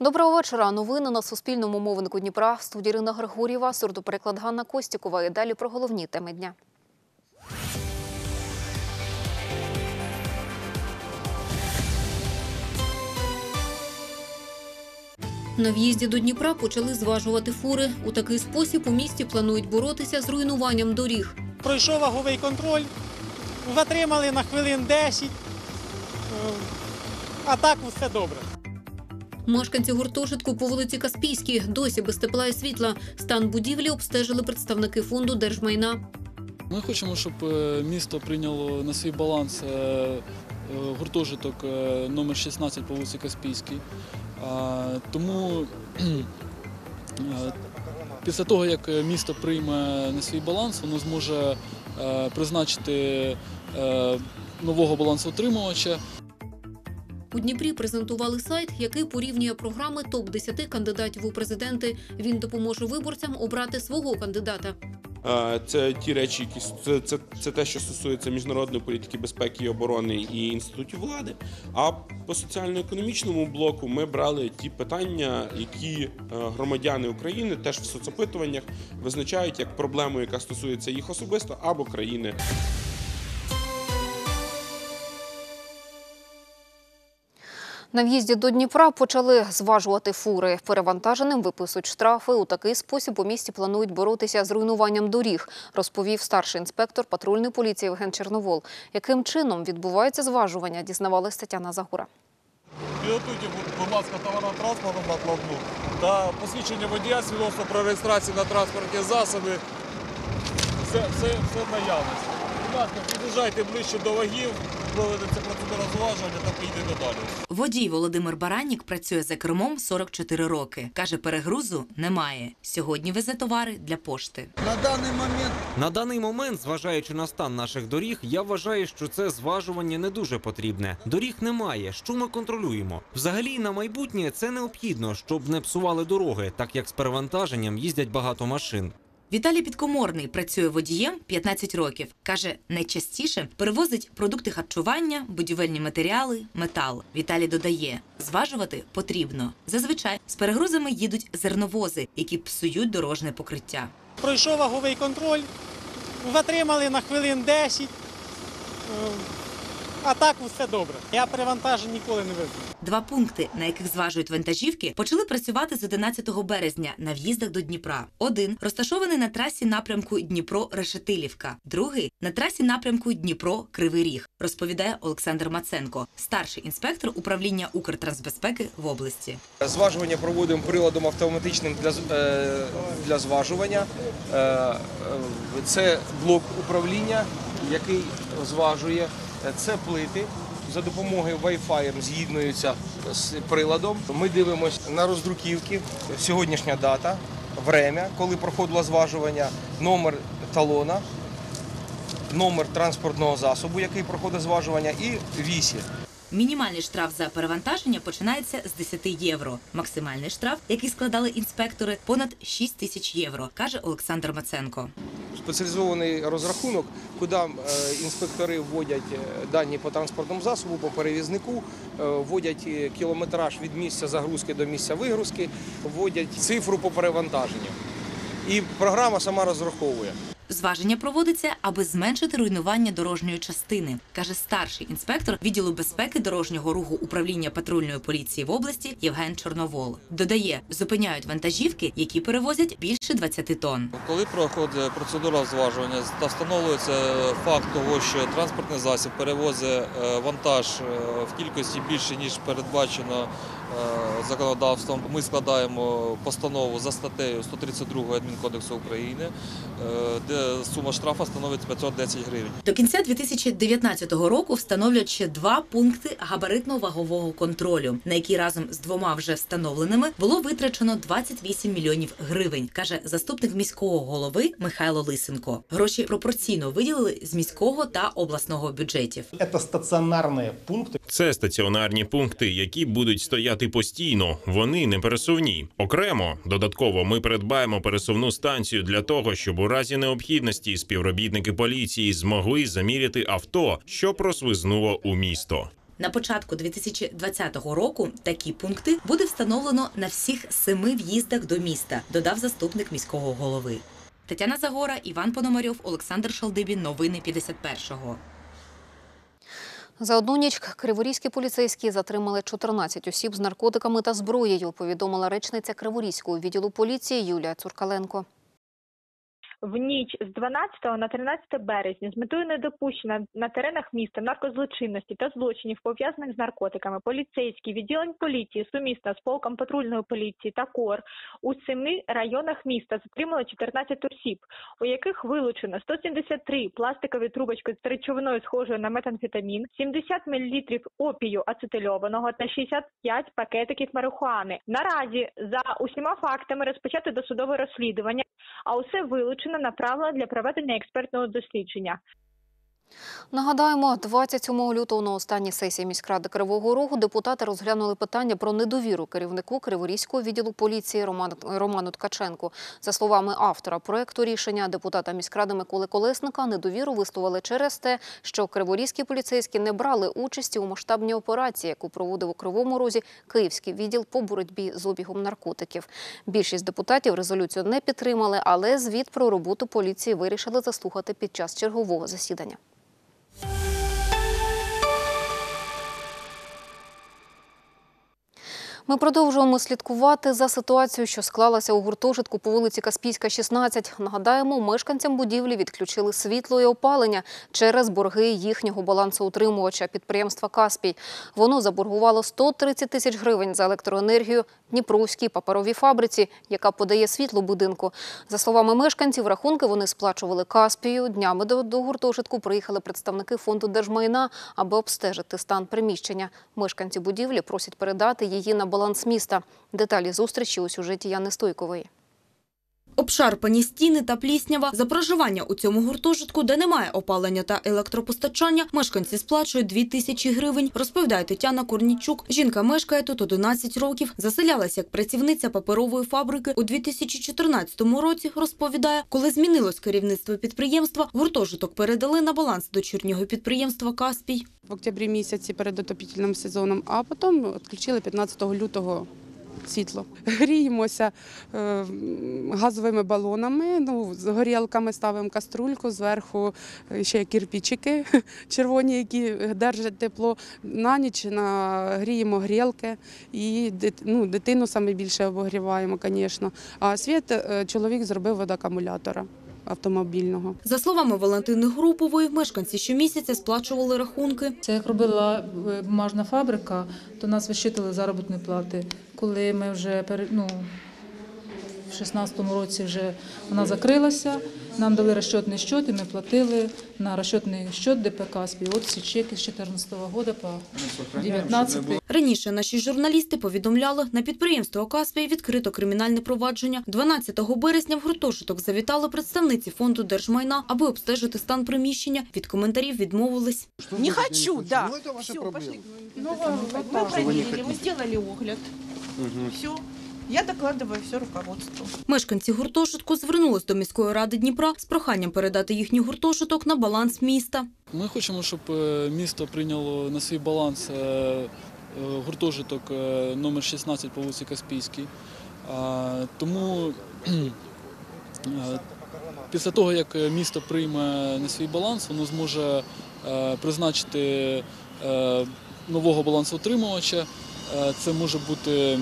Доброго вечора. Новини на Суспільному мовнику Дніпра. В студії Ірина Григорєва, сурдопереклад Ганна Костікова. І далі про головні теми дня. На в'їзді до Дніпра почали зважувати фури. У такий спосіб у місті планують боротися з руйнуванням доріг. пройшов ваговий контроль, затримали на хвилин 10, е, а так все добре. Мешканці гуртожитку по вулиці Каспійській досі без тепла і світла. Стан будівлі обстежили представники фонду держмайна. Ми хочемо, щоб е, місто прийняло на свій баланс е, е, гуртожиток номер 16 по вулиці Каспійській. Тому після того, як місто прийме на свій баланс, воно зможе призначити нового балансоутримувача. У Дніпрі презентували сайт, який порівнює програми топ-10 кандидатів у президенти. Він допоможе виборцям обрати свого кандидата. Це ті речі, які це, це, це те, що стосується міжнародної політики безпеки і оборони і інститутів влади. А по соціально-економічному блоку ми брали ті питання, які е, громадяни України теж в соцопитуваннях визначають як проблему, яка стосується їх особисто або країни. На в'їзді до Дніпра почали зважувати фури. Перевантаженим виписують штрафи. У такий спосіб у місті планують боротися з руйнуванням доріг, розповів старший інспектор патрульної поліції Євген Черновол. Яким чином відбувається зважування, дізнавалась Тетяна Загура. Підготуйте, будь- ласка, товарно-транспортну накладну та посвідчення водія, свідоцтво про реєстрацію на транспортні засоби. Все, все, все наявності. Будь ласка, під'їжджайте ближче до вагів, проведеться процедура зважування та поїдете далі. Водій Володимир Баранік працює за кермом 44 роки. Каже, перегрузу немає. Сьогодні везе товари для пошти. На даний момент, зважаючи на стан наших доріг, я вважаю, що це зважування не дуже потрібне. Доріг немає. Що ми контролюємо? Взагалі, на майбутнє це необхідно, щоб не псували дороги, так як з перевантаженням їздять багато машин. Віталій Підкоморний працює водієм 15 років. Каже, найчастіше перевозить продукти харчування, будівельні матеріали, метал. Віталій додає, зважувати потрібно. Зазвичай з перегрузами їдуть зерновози, які псують дорожне покриття. Пройшов ваговий контроль, затримали на хвилин 10, е, а так все добре. Я перевантажень ніколи не везу. Два пункти, на яких зважують вантажівки, почали працювати з 11 березня на в'їздах до Дніпра. Один розташований на трасі напрямку Дніпро-Решетилівка, другий на трасі напрямку Дніпро-Кривий Ріг, розповідає Олександр Маценко, старший інспектор управління Укртрансбезпеки в області. Зважування проводимо приладом автоматичним для, е, для зважування. Е, е, Це блок управління, який зважує. Е, Це плити. За допомогою Wi-Fi з'єднуються з приладом. Ми дивимося на роздруківки, сьогоднішня дата, время, коли проходило зважування, номер талона, номер транспортного засобу, який проходить зважування, і вісі. Мінімальний штраф за перевантаження починається з 10 євро. Максимальний штраф, який складали інспектори, понад 6 тисяч євро, каже Олександр Маценко. спеціалізований розрахунок, куди е, інспектори вводять е, дані по транспортному засобу, по перевізнику, е, вводять кілометраж від місця загрузки до місця вигрузки, вводять цифру по перевантаженню. І програма сама розраховує. Зваження проводиться, аби зменшити руйнування дорожньої частини, каже старший інспектор відділу безпеки дорожнього руху управління патрульної поліції в області Євген Чорновол. Додає, зупиняють вантажівки, які перевозять більше 20 тонн. Коли проходить процедура зважування та встановлюється факт того, що транспортний засіб перевозить е, вантаж е, в кількості більше, ніж передбачено законодавством, ми складаємо постанову за статтею 132 Адмінкодексу України, е, де сума штрафу становить 510 гривень. До кінця 2019 року встановлюють ще два пункти габаритно-вагового контролю, на які разом з двома вже встановленими було витрачено 28 мільйонів гривень, каже заступник міського голови Михайло Лисенко. Гроші пропорційно виділили з міського та обласного бюджетів. Это стационарные пункты. Це стаціонарні пункти, які будуть стояти постійно. Вони не пересувні. Окремо, додатково, ми придбаємо пересувну станцію для того, щоб у разі необхідності співробітники поліції змогли заміряти авто, що просвизнуло у місто. На початку 2020 року такі пункти буде встановлено на всіх семи в'їздах до міста, додав заступник міського голови. Тетяна Загора, Іван Пономарьов, Олександр Шалдибін. Новини 51-го. За одну ніч криворізькі поліцейські затримали 14 осіб з наркотиками та зброєю, повідомила речниця Криворізького відділу поліції Юлія Цуркаленко. В ніч з 12 на 13 березня з метою недопущення на теренах міста наркозлочинності та злочинів пов'язаних з наркотиками поліцейські відділень поліції сумісно з полком патрульної поліції та КОР у семи районах міста затримали 14 осіб, у яких вилучено 173 пластикові трубочки з речовиною схожою на метамфетамін, 70 мл опію ацетильованого та 65 пакетиків марихуани. Наразі за усіма фактами розпочато досудове розслідування, а усе вилучено направлено для проведення експертного дослідження. Нагадаємо, 27 лютого на останній сесії міськради Кривого Рогу депутати розглянули питання про недовіру керівнику Криворізького відділу поліції Роману, Роману Ткаченку. За словами автора проекту рішення, депутата міськради Миколи Колесника недовіру висловили через те, що криворізькі поліцейські не брали участі у масштабній операції, яку проводив у Кривому Розі Київський відділ по боротьбі з обігом наркотиків. Більшість депутатів резолюцію не підтримали, але звіт про роботу поліції вирішили заслухати під час чергового засідання. Ми продовжуємо слідкувати за ситуацією, що склалася у гуртожитку по вулиці Каспійська, 16. Нагадаємо, мешканцям будівлі відключили світло і опалення через борги їхнього балансоутримувача підприємства Каспій. Воно заборгувало 130 тисяч гривень за електроенергію Дніпровській паперовій фабриці, яка подає світло будинку. За словами мешканців, рахунки вони сплачували Каспію. Днями до, гуртожитку приїхали представники фонду держмайна, аби обстежити стан приміщення. Мешканці будівлі просять передати її на баланс міста. Деталі зустрічі у сюжеті Яни Стойкової. Обшарпані стіни та пліснява. За проживання у цьому гуртожитку, де немає опалення та електропостачання, мешканці сплачують 2 тисячі гривень, розповідає Тетяна Корнічук. Жінка мешкає тут 11 років, заселялася як працівниця паперової фабрики. У 2014 році, розповідає, коли змінилось керівництво підприємства, гуртожиток передали на баланс дочірнього підприємства «Каспій». в октябрі місяці перед отопітельним сезоном, а потім відключили 15 лютого світло. Гріємося е, газовими балонами, ну, з горілками ставимо каструльку, зверху е, ще є кирпичики червоні, які держать тепло. На ніч нагріємо грілки і ну, дитину саме більше обогріваємо, звісно. А світ е, чоловік зробив від акумулятора автомобільного. За словами Валентини Групової, мешканці щомісяця сплачували рахунки. Це як робила е, бумажна фабрика, то нас вищитили заробітні плати. Коли ми вже пере- ну, в 16-му році вже вона закрилася, нам дали розчетний щот і ми платили на розчетний щот ДП «Каспій». От чеки з 14 року по 19 Раніше наші журналісти повідомляли, на підприємство «Каспій» відкрито кримінальне провадження. 12 березня в гуртожиток завітали представниці фонду держмайна, аби обстежити стан приміщення. Від коментарів відмовились. Не хочу, да. Все, пошли. Ну, мы проверили, мы сделали огляд. Все. Я докладываю все руководству. Мешканці гуртожитку звернулись до міської ради Дніпра з проханням передати їхній гуртожиток на баланс міста. Ми хочемо, щоб е, місто прийняло на свій баланс е, е, гуртожиток номер 16 по вулиці Каспійській. Тому після того, як місто прийме на свій баланс, воно зможе призначити нового балансоутримувача. Це може бути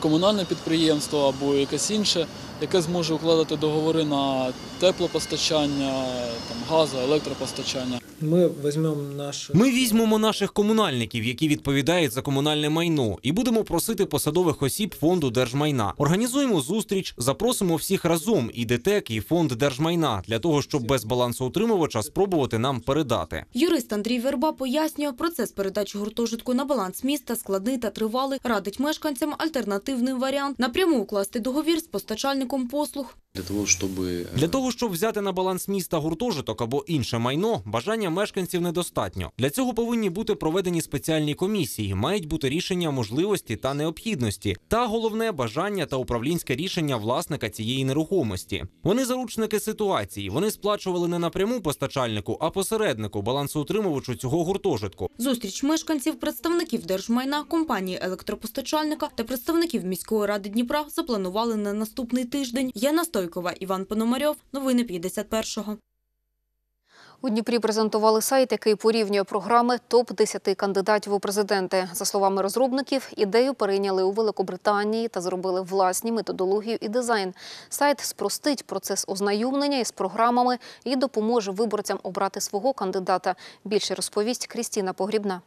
комунальне підприємство або якесь інше, яке зможе укладати договори на теплопостачання, там, газу, електропостачання. Мы возьмем наш... Ми візьмемо наших комунальників, які відповідають за комунальне майно, і будемо просити посадових осіб фонду держмайна. Організуємо зустріч, запросимо всіх разом і ДТЕК, і фонд держмайна для того, щоб без балансоутримувача спробувати нам передати. Юрист Андрій Верба пояснює, процес передачі гуртожитку на баланс міста складний та тривалий. Радить мешканцям альтернативний варіант напряму укласти договір з постачальником послуг. Для того, чтобы Для того, щоб взяти на баланс міста гуртожиток або інше майно, бажання мешканців недостатньо. Для цього повинні бути проведені спеціальні комісії, мають бути рішення можливості та необхідності, та головне бажання та управлінське рішення власника цієї нерухомості. Вони заручники ситуації. Вони сплачували не напряму постачальнику, а посереднику, балансоутримувачу цього гуртожитку. Зустріч мешканців, представників держмайна, компанії електропостачальника та представників міської ради Дніпра запланували на наступний тиждень. Яна Стойкова, Іван Пономарьов. Новини 51-го. У Дніпрі презентували сайт, який порівнює програми топ-10 кандидатів у президенти. За словами розробників, ідею перейняли у Великобританії та зробили власні методологію і дизайн. Сайт спростить процес ознайомлення із програмами і допоможе виборцям обрати свого кандидата. Більше розповість Крістіна Погрібна.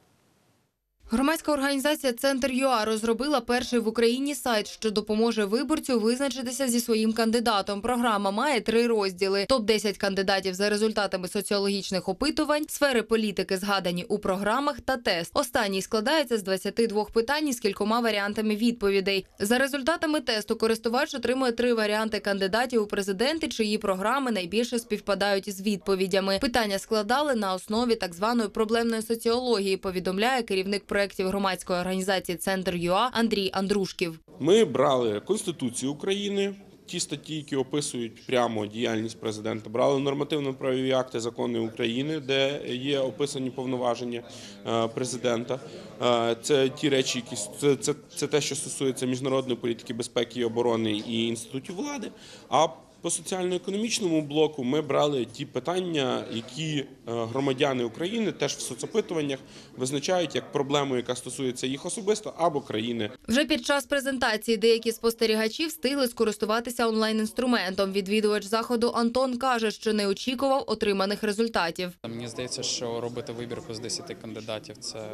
Громадська організація Центр UA розробила перший в Україні сайт, що допоможе виборцю визначитися зі своїм кандидатом. Програма має три розділи: топ 10 кандидатів за результатами соціологічних опитувань, сфери політики згадані у програмах та тест. Останній складається з 22 питань із кількома варіантами відповідей. За результатами тесту користувач отримує три варіанти кандидатів у президенти, чиї програми найбільше співпадають із відповідями. Питання складали на основі так званої проблемної соціології. Повідомляє керівник проєктів громадської організації Центр UA Андрій Андрушків. Ми брали Конституцію України, ті статті, які описують прямо діяльність президента, брали нормативно-правові акти закони України, де є описані повноваження е, президента. Е, Це ті речі, які це, це, це те, що стосується міжнародної політики безпеки і оборони і інститутів влади. А по соціально-економічному блоку ми брали ті питання, які е, громадяни України теж в соцопитуваннях визначають як проблему, яка стосується їх особисто або країни. Вже під час презентації деякі спостерігачі встигли скористуватися онлайн-інструментом. Відвідувач заходу Антон каже, що не очікував отриманих результатів. Мені здається, що робити вибірку з 10 кандидатів це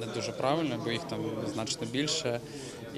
не дуже правильно, бо їх там значно більше.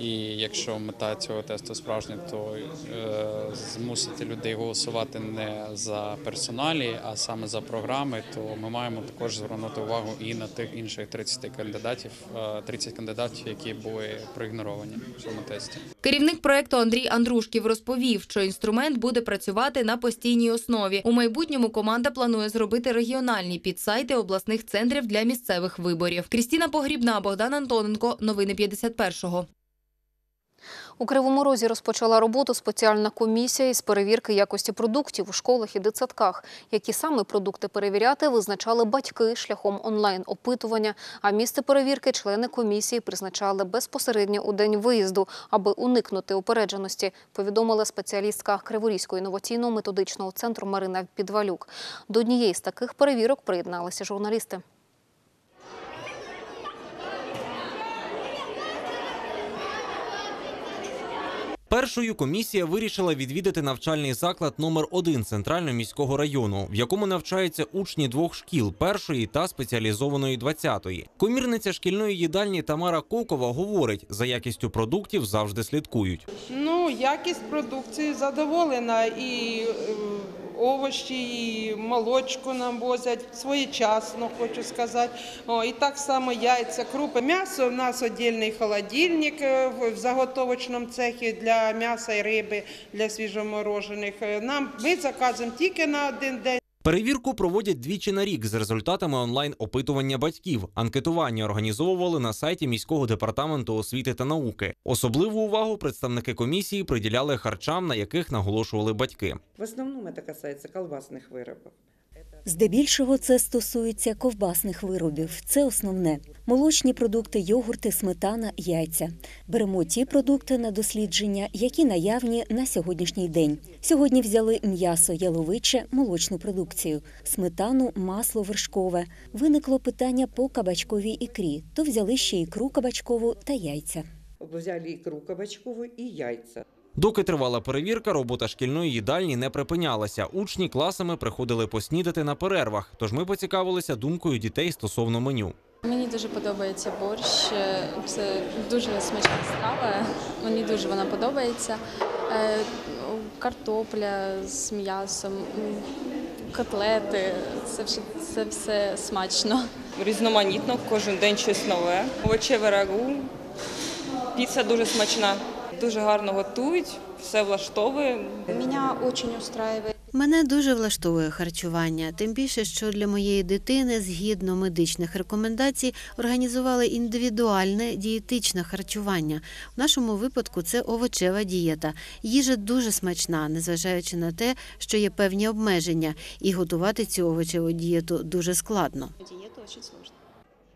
І якщо мета цього тесту справжня, то е, змусити людей голосувати не за персоналі, а саме за програми, то ми маємо також звернути увагу і на тих інших 30 кандидатів, е, 30 кандидатів, які були проігноровані в цьому тесті. Керівник проекту Андрій Андрушків розповів, що інструмент буде працювати на постійній основі. У майбутньому команда планує зробити регіональні підсайти обласних центрів для місцевих виборів. Крістіна Погрібна, Богдан Антоненко. Новини 51-го. У Кривому Розі розпочала роботу спеціальна комісія із перевірки якості продуктів у школах і дитсадках. Які саме продукти перевіряти, визначали батьки шляхом онлайн-опитування, а місце перевірки члени комісії призначали безпосередньо у день виїзду, аби уникнути упередженості, повідомила спеціалістка Криворізького інноваційного методичного центру Марина Підвалюк. До однієї з таких перевірок приєдналися журналісти. Першою комісія вирішила відвідати навчальний заклад номер 1 центрального міського району, в якому навчаються учні двох шкіл першої та спеціалізованої 20-ї. Комірниця шкільної їдальні Тамара Кокова говорить, за якістю продуктів завжди слідкують. Ну, якість продукції задоволена і е, овочі, і молочку нам возять своєчасно, хочу сказати. О, і так само яйця, крупи. М'ясо у нас віддільний холодильник е, в в заготовочному цехі для м'яса і риби, для свіжоморожених. Е, Нам ми заказуємо тільки на один день. Перевірку проводять двічі на рік з результатами онлайн-опитування батьків. Анкетування організовували на сайті міського департаменту освіти та науки. Особливу увагу представники комісії приділяли харчам, на яких наголошували батьки. В основному це касається колбасних виробів. Здебільшого це стосується ковбасних виробів. Це основне. Молочні продукти, йогурти, сметана, яйця. Беремо ті продукти на дослідження, які наявні на сьогоднішній день. Сьогодні взяли м'ясо, яловиче, молочну продукцію, сметану, масло вершкове. Виникло питання по кабачковій ікрі, то взяли ще ікру кабачкову та яйця. Взяли ікру кабачкову і яйця. Доки тривала перевірка, робота шкільної їдальні не припинялася. Учні класами приходили поснідати на перервах. Тож ми поцікавилися думкою дітей стосовно меню. Мені дуже подобається борщ. Це дуже смачна страва. Мені дуже вона подобається. Е, Картопля з м'ясом, котлети. Це все, це все смачно. Різноманітно, кожен день щось нове. Овочеве рагу, піца дуже смачна. Дуже гарно готують, все влаштовує. Меня очень устраивает. Мене дуже влаштовує харчування, тим більше, що для моєї дитини, згідно медичних рекомендацій, організували індивідуальне дієтичне харчування. В нашому випадку це овочева дієта. Їжа дуже смачна, незважаючи на те, що є певні обмеження, і готувати цю овочеву дієту дуже складно. Диета очень сложная.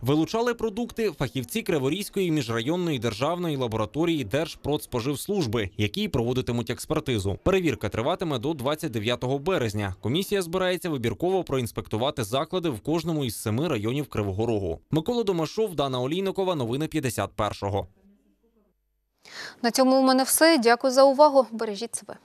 Вилучали продукти фахівці Криворізької міжрайонної державної лабораторії Держпродспоживслужби, які проводитимуть експертизу. Перевірка триватиме до 29 березня. Комісія збирається вибірково проінспектувати заклади в кожному із семи районів Кривого Рогу. Микола Домашов, Дана Олійникова. Новини 51-го. На цьому у мене все. Дякую за увагу. Бережіть себе.